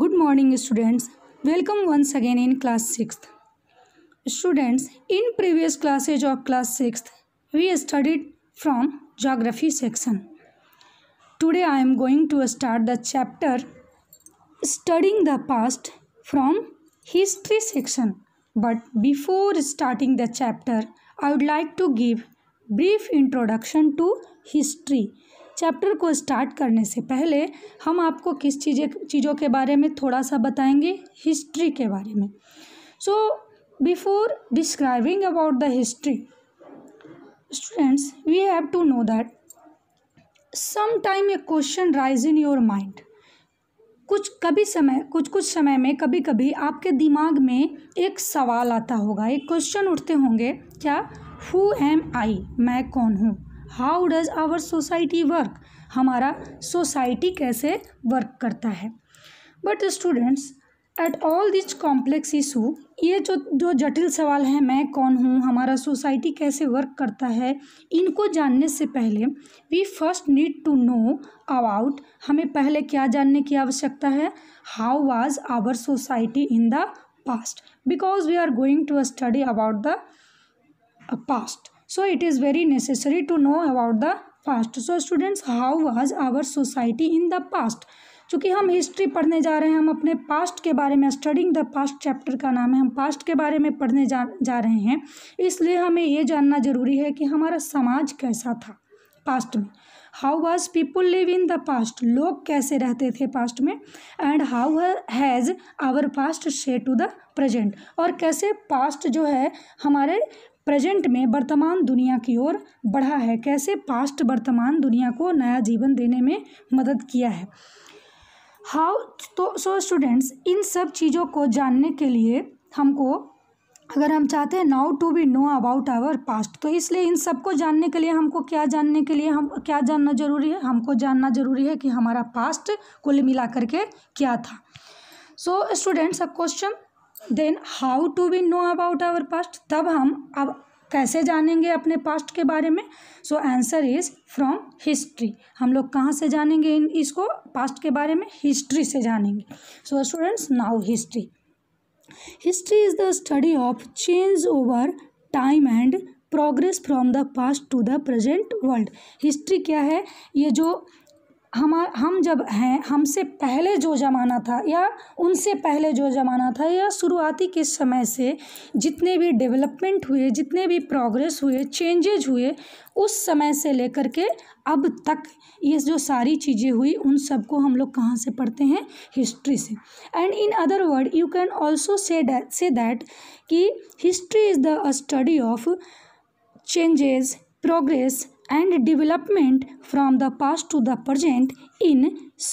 Good morning, students. Welcome once again in class 6th. Students, in previous classes of class 6th, we studied from geography section. Today I am going to start the chapter studying the past from history section. But before starting the chapter, I would like to give brief introduction to history. Chapter को start करने से पहले हम आपको किस चीज़ें, चीज़ों के बारे में थोड़ा सा बताएँगे, हिस्ट्री के बारे में। So before describing about the history students we have to know that some time a question rise in your mind कुछ कभी समय, कुछ कुछ समय में कभी कभी आपके दिमाग में एक सवाल आता होगा, एक क्वेश्चन उठते होंगे, क्या हु एम आई मैं कौन हूँ? How does our society work हमारा सोसाइटी कैसे वर्क करता है? But students at all which complex issue ये जो जो जटिल सवाल हैं, मैं कौन हूँ, हमारा सोसाइटी कैसे वर्क करता है, इनको जानने से पहले we first need to know about हमें पहले क्या जानने की आवश्यकता है? How was our society in the past because we are going to study about the past so, it is very necessary to know about the past. So, students, how was our society in the past? चूँकि हम history पढ़ने जा रहे हैं, हम अपने past के बारे में स्टडिंग द पास्ट चैप्टर का नाम है, हम पास्ट के बारे में पढ़ने जा जा रहे हैं। इसलिए हमें ये जानना ज़रूरी है कि हमारा समाज कैसा था पास्ट में। How was people live in the past लोग कैसे रहते थे पास्ट में? And how has our past shape to the present और कैसे पास्ट जो है, हमारे प्रेजेंट में वर्तमान दुनिया की ओर बढ़ा है। कैसे पास्ट वर्तमान दुनिया को नया जीवन देने में मदद किया है? हाउ तो सो स्टूडेंट्स, इन सब चीज़ों को जानने के लिए हमको, अगर हम चाहते हैं now to be know about our past तो इसलिए इन सबको जानने के लिए हमको क्या जानने के लिए हम, क्या जानना ज़रूरी है? हमको जानना ज़रूरी है कि हमारा पास्ट कुल मिला करके क्या था। So students, a question, then how to be know about our past, तब हम अब कैसे जानेंगे अपने पास्ट के बारे में? So answer is from history हम लोग कहाँ से जानेंगे इन, इसको? पास्ट के बारे में हिस्ट्री से जानेंगे. So students now history history is the study of change over time and progress from the past to the present world history क्या है? ये जो हम हम जब हैं, हमसे पहले जो ज़माना था या उनसे पहले जो ज़माना था या शुरुआती के समय से जितने भी डेवलपमेंट हुए, जितने भी प्रोग्रेस हुए चेंजेज हुए, उस समय से लेकर के अब तक ये जो सारी चीज़ें हुई, उन सबको हम लोग कहाँ से पढ़ते हैं? हिस्ट्री से। And in other word you can also say say that कि history is the study of changes progress and development from the past to the present in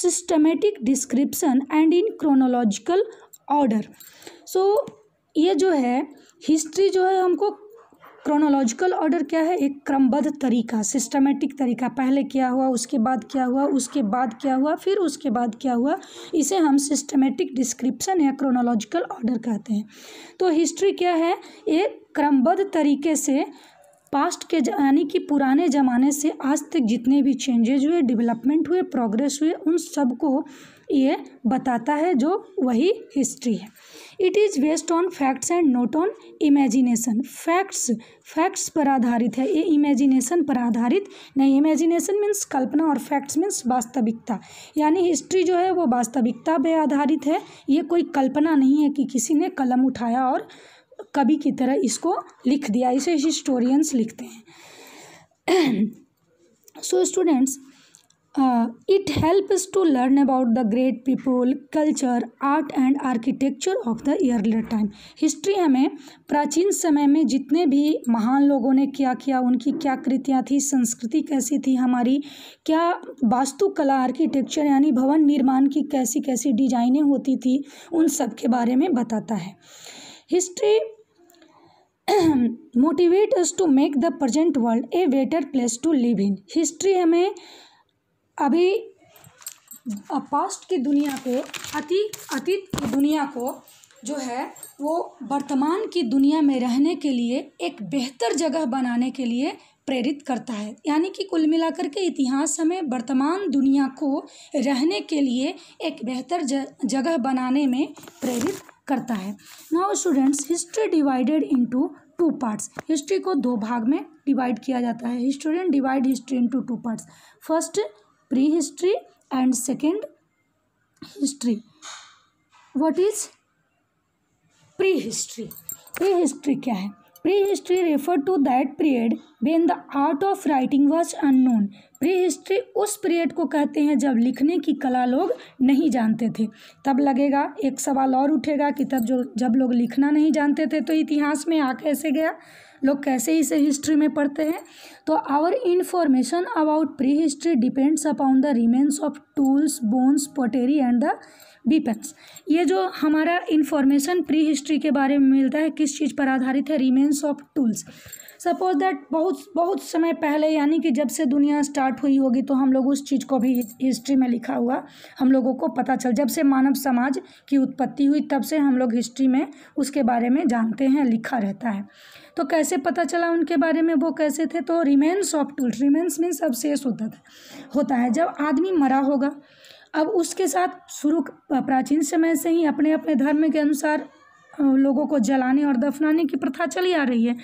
systematic description and in chronological order. So, ये जो है history जो है हमको chronological order क्या है? एक क्रमबद्ध तरीका सिस्टमेटिक तरीका। पहले क्या हुआ, उसके बाद क्या हुआ, उसके बाद क्या हुआ, फिर उसके बाद क्या हुआ, इसे हम सिस्टमेटिक डिस्क्रिप्शन या क्रोनोलॉजिकल ऑर्डर कहते हैं। तो हिस्ट्री क्या है? एक क्रमबद्ध तरीके से पास्ट के यानी कि पुराने ज़माने से आज तक जितने भी चेंजेज हुए डेवलपमेंट हुए प्रोग्रेस हुए, उन सबको ये बताता है जो वही हिस्ट्री है। It is based on facts and not on imagination facts facts पर आधारित है। ये इमेजिनेशन पर आधारित नहीं इमेजिनेशन मीन्स कल्पना और फैक्ट्स मीन्स वास्तविकता। यानी हिस्ट्री जो है वो वास्तविकता पर आधारित है। ये कोई कल्पना नहीं है कि किसी ने कलम उठाया और कवि की तरह इसको लिख दिया, इसे हिस्टोरियंस लिखते हैं। So students it helps to learn about the great people culture art and architecture of the earlier time history हमें प्राचीन समय में जितने भी महान लोगों ने क्या किया, उनकी क्या कृतियाँ थी, संस्कृति कैसी थी हमारी, क्या वास्तुकला आर्किटेक्चर यानी भवन निर्माण की कैसी कैसी डिजाइनें होती थी, उन सब के बारे में बताता है। History motivate us to make the present world a better place to live in history हमें अभी पास्ट की दुनिया को, अति, अतीत की दुनिया को जो है, वो वर्तमान की दुनिया में रहने के लिए एक बेहतर जगह बनाने के लिए प्रेरित करता है। यानी कि कुल मिलाकर के इतिहास हमें वर्तमान दुनिया को रहने के लिए एक बेहतर जगह बनाने में प्रेरित करता है। Now students history divided into two parts history को दो भाग में डिवाइड किया जाता है। Historian divide history into two parts first pre history and second history what is pre history pre history क्या है? Refer to that period when the art of writing was unknown pre history उस period को कहते हैं जब लिखने की कला लोग नहीं जानते थे। तब लगेगा, एक सवाल और उठेगा कि तब जो, जब लोग लिखना नहीं जानते थे तो इतिहास में आ कैसे गया? लोग कैसे इसे हिस्ट्री में पढ़ते हैं? तो our information about pre history depends upon the remains of tools bones pottery and the weapons ये जो हमारा इन्फॉर्मेशन प्री हिस्ट्री के बारे में मिलता है, किस चीज़ पर आधारित है? Remains of tools suppose that बहुत बहुत समय पहले, यानी कि जब से दुनिया स्टार्ट हुई होगी तो हम लोग उस चीज़ को भी हिस्ट्री में लिखा हुआ, हम लोगों को पता चल, जब से मानव समाज की उत्पत्ति हुई, तब से हम लोग हिस्ट्री में उसके बारे में जानते हैं, लिखा रहता है। तो कैसे पता चला उनके बारे में, वो कैसे थे? तो remains of tools remains means अवशेष होता था, होता है। जब आदमी मरा होगा अब उसके साथ शुरू प्राचीन समय से ही अपने अपने धर्म के अनुसार लोगों को जलाने और दफनाने की प्रथा चली आ रही है।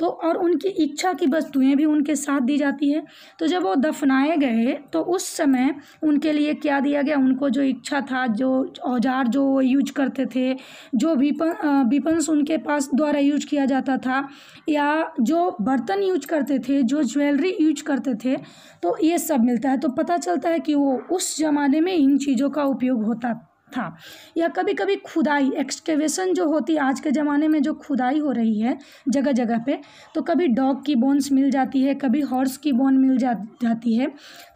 तो और उनकी इच्छा की वस्तुएँ भी उनके साथ दी जाती है। तो जब वो दफनाए गए तो उस समय उनके लिए क्या दिया गया? उनको जो इच्छा था, जो औज़ार जो वो यूज़ करते थे, जो विपन विपन्स उनके पास द्वारा यूज़ किया जाता था, या जो बर्तन यूज़ करते थे, जो ज्वेलरी यूज़ करते थे तो ये सब मिलता है। तो पता चलता है कि वो उस ज़माने में इन चीज़ों का उपयोग होता था। या कभी कभी खुदाई एक्सकेवेशन जो होती है, आज के ज़माने में जो खुदाई हो रही है जगह जगह पे तो कभी डॉग की बोन्स मिल जाती है, कभी हॉर्स की बोन मिल जा, जाती है।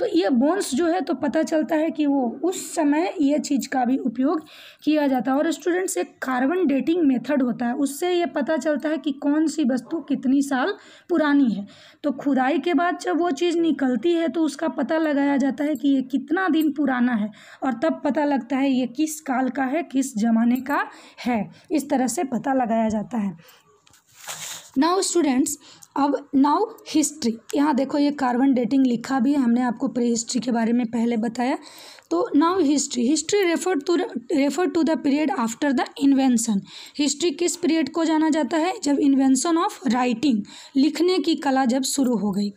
तो ये बोन्स जो है तो पता चलता है कि वो उस समय ये चीज़ का भी उपयोग किया जाता है। और स्टूडेंट्स एक कार्बन डेटिंग मेथड होता है, उससे ये पता चलता है कि कौन सी वस्तु कितनी साल पुरानी है। तो खुदाई के बाद जब वो चीज़ निकलती है तो उसका पता लगाया जाता है कि ये कितना दिन पुराना है, और तब पता लगता है ये किस काल का है, किस जमाने का है, इस तरह से पता लगाया जाता है। नाउ स्टूडेंट्स अब नाउ हिस्ट्री यहाँ देखो ये कार्बन डेटिंग लिखा भी है, हमने आपको प्री हिस्ट्री के बारे में पहले बताया। तो now history history refer to refer to the period after the invention history किस पीरियड को जाना जाता है? जब इन्वेंशन ऑफ़ राइटिंग लिखने की कला जब शुरू हो गई।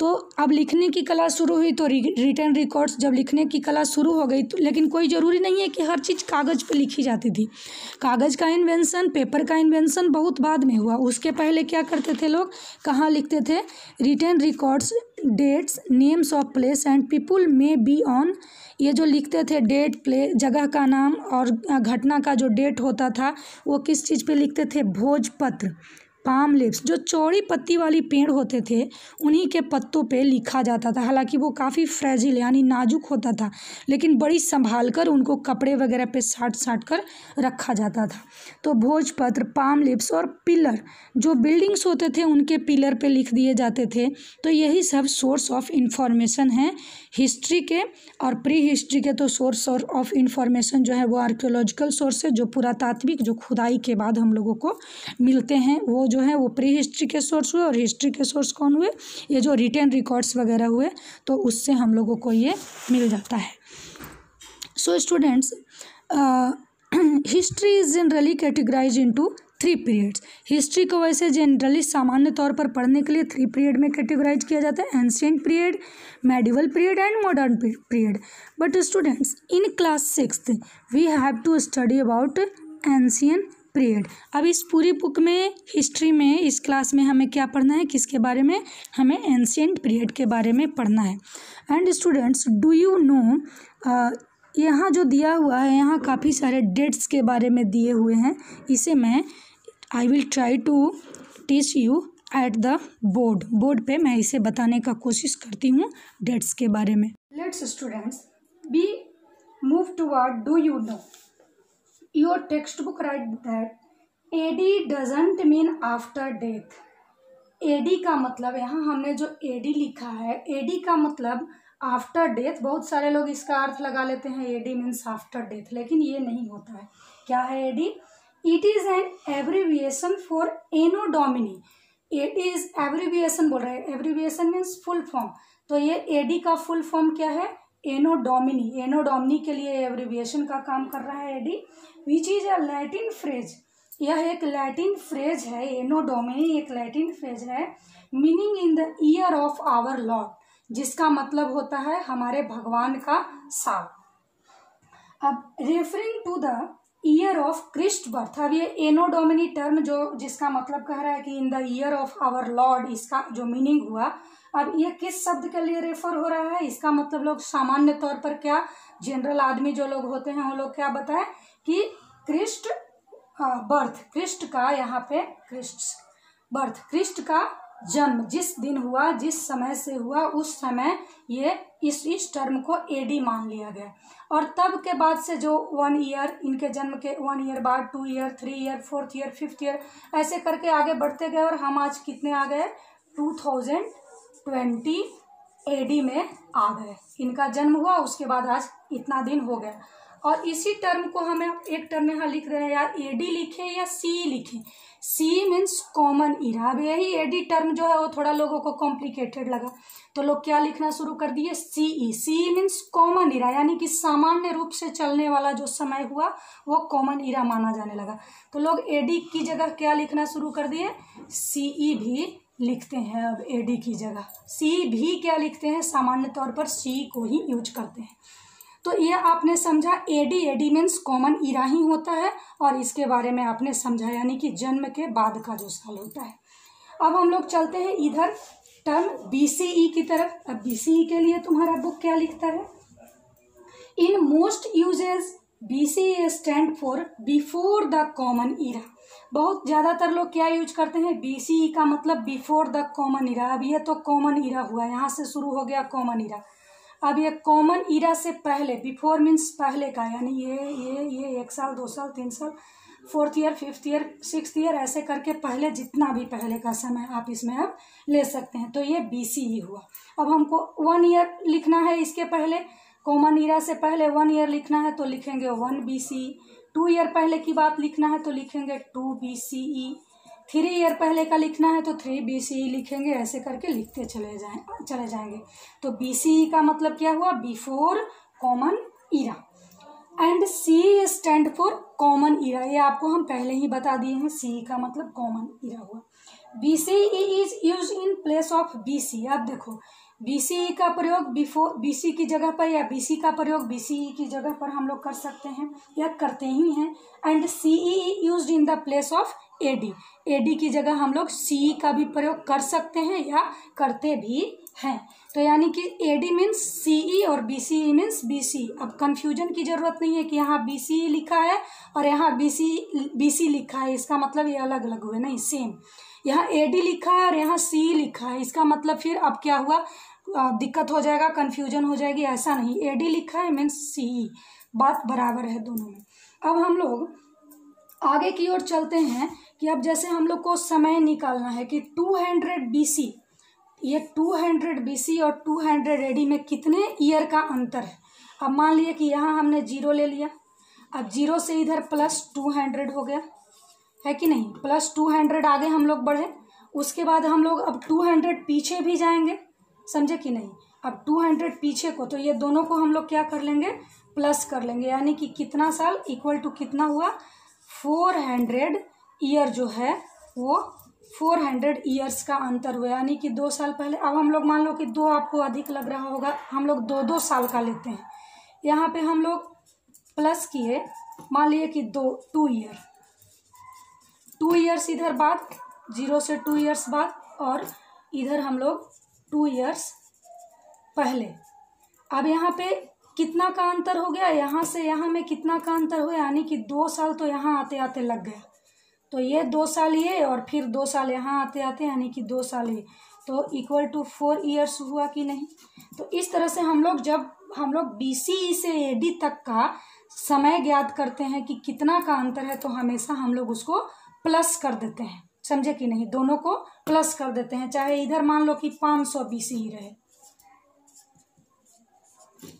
तो अब लिखने की कला शुरू हुई तो रिटर्न रिकॉर्ड्स जब लिखने की कला शुरू हो गई तो लेकिन कोई ज़रूरी नहीं है कि हर चीज़ कागज़ पर लिखी जाती थी। कागज़ का इन्वेंशन पेपर का इन्वेंशन बहुत बाद में हुआ। उसके पहले क्या करते थे लोग? कहाँ लिखते थे? Written records dates, names of place and people may be on. ये जो लिखते थे डेट, प्ले, जगह का नाम और घटना का जो डेट होता था, वो किस चीज़ पे लिखते थे? भोजपत्र। पाम लिप्स जो चौड़ी पत्ती वाली पेड़ होते थे, उन्हीं के पत्तों पे लिखा जाता था। हालाँकि वो काफ़ी फ्रेजिल यानी नाजुक होता था, लेकिन बड़ी संभाल कर उनको कपड़े वगैरह पे साट साट कर रखा जाता था। तो भोजपत्र, पाम लिप्स और पिलर जो बिल्डिंग्स होते थे, उनके पिलर पे लिख दिए जाते थे। तो यही सब सोर्स ऑफ़ इंफॉर्मेशन है। हिस्ट्री के और प्री हिस्ट्री के तो सोर्स ऑफ़ इंफॉर्मेशन जो है, वो आर्कियोलॉजिकल सोर्स है, जो पुरातात्विक, जो खुदाई के बाद हम लोगों को मिलते हैं। वो जो है वो प्री हिस्ट्री के सोर्स हुए और हिस्ट्री के सोर्स कौन हुए? ये जो रिटर्न रिकॉर्ड्स वगैरह हुए तो उससे हम लोगों को ये मिल जाता है। So students history is generally categorise into three periods history को वैसे जनरली सामान्य तौर पर पढ़ने के लिए थ्री पीरियड में कैटेगराइज किया जाता है। Ancient period medieval period and modern period but students in class six we have to study about ancient period अब इस पूरी बुक में, हिस्ट्री में, इस क्लास में हमें क्या पढ़ना है, किसके बारे में? हमें एंशियंट पीरियड के बारे में पढ़ना है। And students, do you know यहाँ जो दिया हुआ है, यहाँ काफ़ी सारे डेट्स के बारे में दिए हुए हैं। इसे मैं I will try to teach you at the board board पे मैं इसे बताने का कोशिश करती हूँ डेट्स के बारे में। Let's students be move toward do you know your textbook write that AD doesn't mean after death. AD का मतलब यहाँ हमने जो AD लिखा है AD का मतलब आफ्टर डेथ बहुत सारे लोग इसका अर्थ लगा लेते हैं एडी मीन्स आफ्टर डेथ लेकिन ये नहीं होता है। क्या है AD it is an abbreviation for Anno Domini AD is abbreviation बोल रहे हैं। एब्रीविएशन मीन्स फुल फॉर्म तो ये एडी का फुल फॉर्म क्या है? एनोडोमिनी एनोडोमिनी के लिए एब्रीविएशन का काम कर रहा है AD which is a Latin phrase यह एक लैटिन फ्रेज है एनोडोमिनी एक लैटिन फ्रेज है meaning in the year of our Lord जिसका मतलब होता है हमारे भगवान का साल। अब referring to the year of Christ birth अब ये एनोडोमिनी टर्म जो जिसका मतलब कह रहा है कि in the year of our Lord इसका जो मीनिंग हुआ अब ये किस शब्द के लिए रेफर हो रहा है? इसका मतलब लोग सामान्य तौर पर क्या जनरल आदमी जो लोग होते हैं वो लोग क्या बताएँ कि क्रिस्ट बर्थ क्रिस्ट का यहाँ पे क्रिस्ट बर्थ क्रिस्ट का जन्म जिस दिन हुआ, जिस समय से हुआ, उस समय ये इस इस टर्म को एडी मान लिया गया। और तब के बाद से जो वन ईयर इनके जन्म के वन ईयर बाद two year three year fourth year fifth year ऐसे करके आगे बढ़ते गए और हम आज कितने आ गए? टू थाउज़ेंड ट्वेंटी एडी में आ गए। इनका जन्म हुआ, उसके बाद आज इतना दिन हो गया। और इसी टर्म को हमें एक टर्म यहाँ लिख रहे हैं यार एडी लिखे या सी लिखे। सी मीन्स कॉमन इरा अब यही एडी टर्म जो है, वो थोड़ा लोगों को कॉम्प्लिकेटेड लगा। तो लोग क्या लिखना शुरू कर दिए? C E C means common era यानी कि सामान्य रूप से चलने वाला जो समय हुआ, वो कॉमन इरा माना जाने लगा। तो लोग एडी की जगह क्या लिखना शुरू कर दिए? सी ई भी लिखते हैं अब एडी की जगह। सी भी क्या लिखते हैं? सामान्य तौर पर सी को ही यूज़ करते हैं। तो ये आपने समझा AD AD means common era ही होता है और इसके बारे में आपने समझा, यानी कि जन्म के बाद का जो साल होता है। अब हम लोग चलते हैं इधर टर्म बीसीई की तरफ़। अब बीसीई के लिए तुम्हारा बुक क्या लिखता है? In most usages BCE stand for before the common era बहुत ज़्यादातर लोग क्या यूज़ करते हैं? बीसीई का मतलब बिफोर द कॉमन इरा अब ये तो कॉमन इरा हुआ यहाँ से शुरू हो गया कॉमन इरा अब ये कॉमन इरा से पहले बिफोर मीन्स पहले का, यानी ये ये ये एक साल, दो साल, तीन साल fourth year fifth year six year ऐसे करके पहले जितना भी पहले का समय आप इसमें अब ले सकते हैं। तो ये बी सी ही हुआ। अब हमको वन ईयर लिखना है इसके पहले। कॉमन ईरा से पहले वन ईयर लिखना है तो लिखेंगे one B C two year पहले की बात लिखना है तो लिखेंगे two B C E three year पहले का लिखना है तो थ्री बी सी ई लिखेंगे, ऐसे करके लिखते चले जाए, चले जाएँगे। तो बी सी ई का मतलब क्या हुआ? Before common era and C stand for common era ये आपको हम पहले ही बता दिए हैं सी का मतलब कॉमन ईरा हुआ। B C E is use in place of B C अब देखो बी सी ई का प्रयोग बिफोर बी सी की जगह पर या बी सी का प्रयोग बी सी ई की जगह पर हम लोग कर सकते हैं या करते ही हैं। And C E use in the place of A D A D की जगह हम लोग सी ई का भी प्रयोग कर सकते हैं या करते भी हैं। तो यानी कि ए डी मीन्स सी ई और B C E means B C अब कन्फ्यूज़न की ज़रूरत नहीं है कि यहाँ बी सी ई लिखा है और यहाँ बी सी बी सी लिखा है। इसका मतलब ये अलग अलग हुए, नहीं सेम यहाँ ए डी लिखा है और यहाँ सी ई लिखा है। इसका मतलब फिर अब क्या हुआ? दिक्कत हो जाएगा कन्फ्यूज़न हो जाएगी, ऐसा नहीं। ए डी लिखा है मीन्स सी ई बात बराबर है दोनों में। अब हम लोग आगे की ओर चलते हैं कि अब जैसे हम लोग को समय निकालना है कि टू हंड्रेड बी सी ये टू हंड्रेड बी सी और टू हंड्रेड एडी में कितने ईयर का अंतर है? अब मान लिया कि यहाँ हमने ज़ीरो ले लिया। अब ज़ीरो से इधर प्लस टू हंड्रेड हो गया। है कि नहीं? प्लस टू हंड्रेड आगे हम लोग बढ़े। उसके बाद हम लोग अब टू हंड्रेड पीछे भी जाएँगे। समझे कि नहीं? अब टू हंड्रेड पीछे को तो ये दोनों को हम लोग क्या कर लेंगे? प्लस कर लेंगे। यानी कि कितना साल इक्वल टू कितना हुआ? फोर हंड्रेड ईयर जो है, वो फोर हंड्रेड ईयर्स का अंतर हुआ यानी कि दो साल पहले, अब हम लोग मान लो कि दो आपको अधिक लग रहा होगा, हम लोग दो दो साल का लेते हैं। यहाँ पे हम लोग प्लस किए, मान लिए कि दो टू ईयर टू ईयर्स इधर बाद ज़ीरो से टू ईयर्स बाद, और इधर हम लोग टू ईयर्स पहले। अब यहाँ पे कितना का अंतर हो गया? यहाँ से यहाँ में कितना का अंतर हुआ? यानी कि दो साल तो यहाँ आते आते लग गया। तो ये दो साल ये और फिर दो साल यहाँ आते आते यानी कि दो साल ये। तो इक्वल टू फोर ईयर्स हुआ कि नहीं? तो इस तरह से हम लोग जब, हम लोग बी सी से ए डी तक का समय ज्ञात करते हैं कि कितना का अंतर है तो हमेशा हम लोग उसको प्लस कर देते हैं। समझे कि नहीं? दोनों को प्लस कर देते हैं। चाहे इधर मान लो कि पाँच सौ बी सी रहे।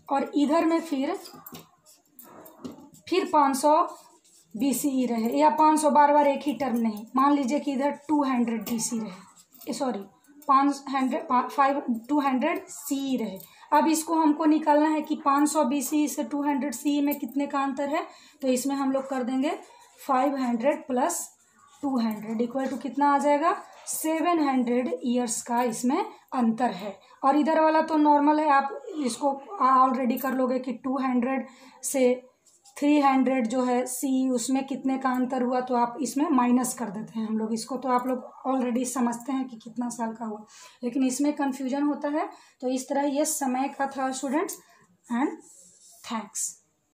और इधर में फिर फिर पाँच सौ बी सी ई रहे, या पाँच सौ बार बार एक ही टर्म नहीं। मान लीजिए कि इधर टू हंड्रेड बी सी रहे। सॉरी पाँच hundred five two hundred C E रहे। अब इसको हमको निकालना है कि पाँच सौ बी सी से टू हंड्रेड सी ई में कितने का अंतर है? तो इसमें हम लोग कर देंगे five hundred plus two hundred equal to कितना आ जाएगा? सेवन हंड्रेड ईयर्स का इसमें अंतर है। और इधर वाला तो नॉर्मल है, आप इसको ऑलरेडी कर लोगे कि टू हंड्रेड से थ्री हंड्रेड जो है सी उसमें कितने का अंतर हुआ तो आप इसमें माइनस कर देते हैं हम लोग। इसको तो आप लोग ऑलरेडी समझते हैं कि कितना साल का हुआ। लेकिन इसमें कन्फ्यूज़न होता है तो इस तरह ये समय का था स्टूडेंट्स एंड थैंक्स